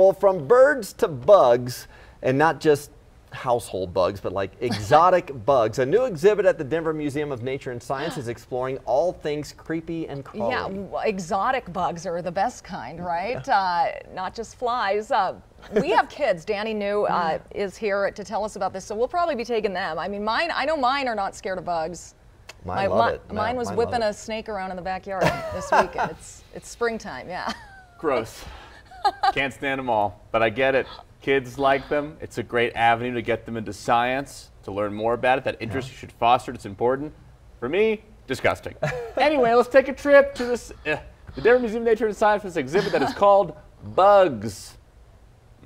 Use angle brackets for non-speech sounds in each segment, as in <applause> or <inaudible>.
Well, from birds to bugs, and not just household bugs, but like <laughs> exotic bugs. A new exhibit at the Denver Museum of Nature and Science is exploring all things creepy and crawly. Yeah, exotic bugs are the best kind, right? Uh, not just flies. Uh, we have <laughs> kids. Danny New uh, is here to tell us about this, so we'll probably be taking them. I mean, mine. I know mine are not scared of bugs. Mine My- love mi- it. No, Mine was mine whipping a snake around in the backyard this weekend. It's it's springtime, yeah. <laughs> Gross. Can't stand them all, but I get it. Kids like them. It's a great avenue to get them into science, to learn more about it. That interest you should foster. It's important. For me, disgusting. <laughs> anyway, let's take a trip to this, uh, the Denver Museum of Nature and Science, this exhibit that is <laughs> called Bugs.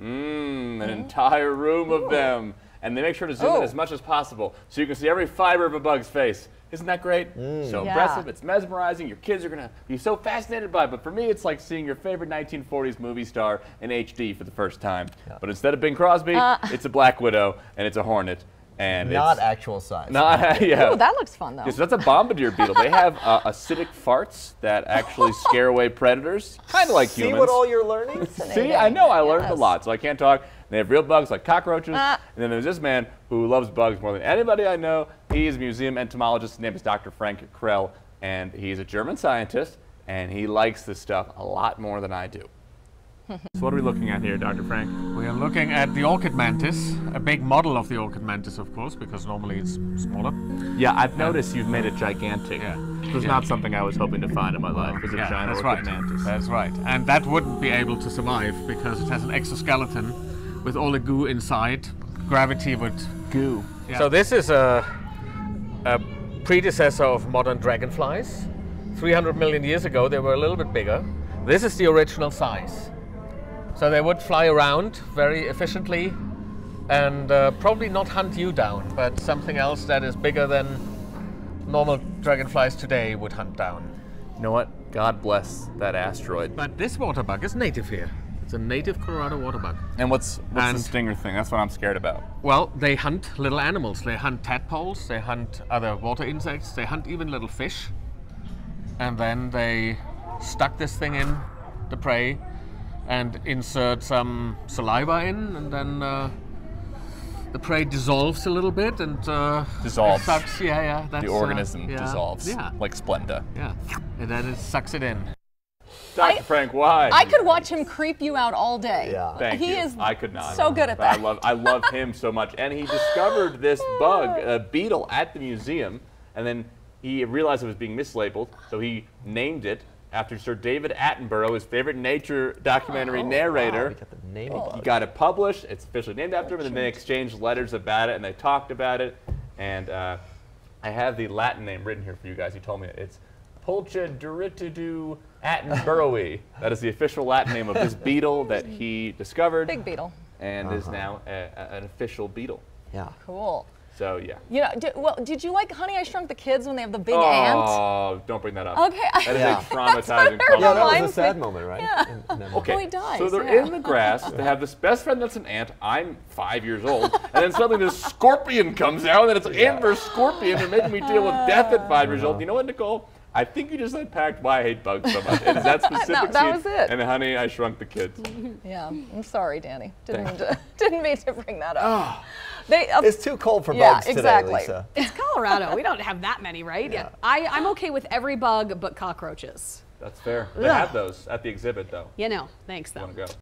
Mmm, an entire room of them. And they make sure to zoom in Oh. as much as possible so you can see every fiber of a bug's face. Isn't that great? So Yeah. impressive. It's mesmerizing. Your kids are going to be so fascinated by it. But for me, it's like seeing your favorite 1940s movie star in HD for the first time. But instead of Bing Crosby, Uh. it's a Black Widow and it's a hornet. And Not it's actual size. not, <laughs> yeah. Oh, that looks fun though. Yes, that's a bombardier beetle. They have uh, acidic farts that actually <laughs> scare away predators, kind of like See humans. See what all you're learning? <laughs> See, I know I learned a lot, so I can't talk. They have real bugs like cockroaches. Ah. and then there's this man who loves bugs more than anybody I know. He's a museum entomologist. His name is Dr. Frank Krell, and he's a German scientist, and he likes this stuff a lot more than I do. So what are we looking at here, Dr. Frank? We are looking at the orchid mantis, a big model of the orchid mantis, of course, because normally it's smaller. Yeah, I've noticed you've made it gigantic. Yeah. It was Yeah. not something I was hoping to find in my life. Was a Yeah, giant that's orchid right. mantis. That's right. And that wouldn't be able to survive because it has an exoskeleton with all the goo inside. Gravity would. Goo. Yeah. So this is a, a predecessor of modern dragonflies. 300 million years ago, they were a little bit bigger. This is the original size. So they would fly around very efficiently and uh, probably not hunt you down, but something else that is bigger than normal dragonflies today would hunt down. You know what? God bless that asteroid. But this water bug is native here. It's a native Colorado water bug. And what's what's And- the stinger thing? That's what I'm scared about. Well, they hunt little animals. They hunt tadpoles, they hunt other water insects, they hunt even little fish. And then they stuck this thing in the prey and insert some saliva in, and then uh, the prey dissolves a little bit and uh, Dissolves. sucks. Yeah, yeah. That's, The uh, organism yeah, dissolves, Yeah, like Splenda. yeah. And then it sucks it in. Dr. Frank, why? I could watch him creep you out all day. Yeah. Thank he you. is I could not. so good at But I love I love him so much. And he discovered <gasps> this bug, a beetle, at the museum, and then he realized it was being mislabeled, so he named it after Sir David Attenborough, his favorite nature documentary Wow, narrator. we got the name Oh. He got it published. It's officially named after him, and then they exchanged letters about it, and they talked about it. And uh, I have the Latin name written here for you guys. He told me it. it's Pulcha duritidu attenboroughi. <laughs> that is the official Latin name of this beetle that he discovered Big beetle. and is now a, a- an official beetle. Yeah. Cool. So yeah. You know, did, well, did you like Honey I Shrunk the Kids when they have the big ant? Oh, don't bring that up. Okay, I- That is <laughs> Yeah. a traumatizing That's what Yeah, that was a sad me- moment, right? Yeah. In- in moment. Okay, Oh, he dies, so they're yeah. in the grass. They have this best friend that's an ant. I'm five years old, and then suddenly this scorpion comes out, and it's ant versus scorpion. They're making me deal with death at five years old. Uh-huh. You know what, Nicole? I think you just unpacked why I hate bugs so much. It is that <laughs> specific that scene. was it. And honey, I shrunk the kids. <laughs> Yeah, I'm sorry, Danny. Didn't mean to, didn't mean to bring that up. Ah. They, uh, It's too cold for Yeah, bugs today, exactly. Lisa. <laughs> It's Colorado. we don't have that many, right? Yeah. I, I'm okay with every bug but cockroaches. That's fair. They Ugh. have those at the exhibit, though. You know. Thanks, though. Want to go?